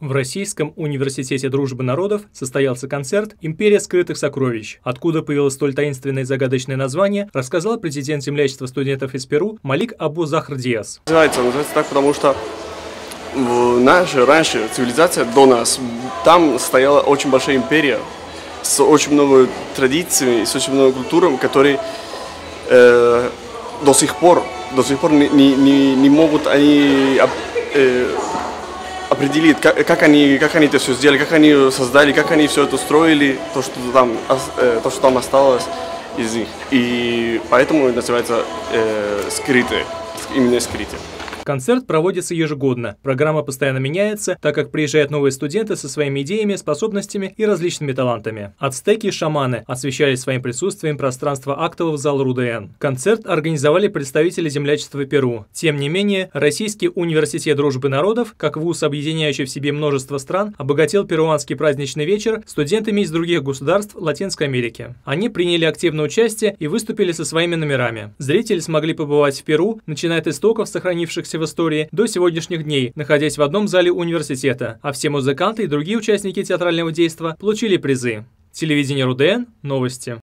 В Российском университете дружбы народов состоялся концерт «Империя скрытых сокровищ». Откуда появилось столь таинственное и загадочное название, рассказал президент землячества студентов из Перу Малик Абу Захр Диас. Называется, называется так, потому что наша раньше цивилизация до нас, там стояла очень большая империя с очень много традициями, с очень много культурами, которые э, до сих пор, до сих пор не, не, не могут они э, определит, как, как, они, как они это все сделали, как они создали, как они все это строили, то, что там, э, то, что там осталось из них. И поэтому называется э, скрытые, именно скрытие. Концерт проводится ежегодно. Программа постоянно меняется, так как приезжают новые студенты со своими идеями, способностями и различными талантами. Ацтеки и шаманы освещали своим присутствием пространство актового зала РУДН. Концерт организовали представители землячества Перу. Тем не менее, Российский университет дружбы народов, как вуз, объединяющий в себе множество стран, обогатил перуанский праздничный вечер студентами из других государств Латинской Америки. Они приняли активное участие и выступили со своими номерами. Зрители смогли побывать в Перу, начиная от истоков сохранившихся в истории до сегодняшних дней, находясь в одном зале университета, а все музыканты и другие участники театрального действа получили призы. Телевидение РУДН. Новости.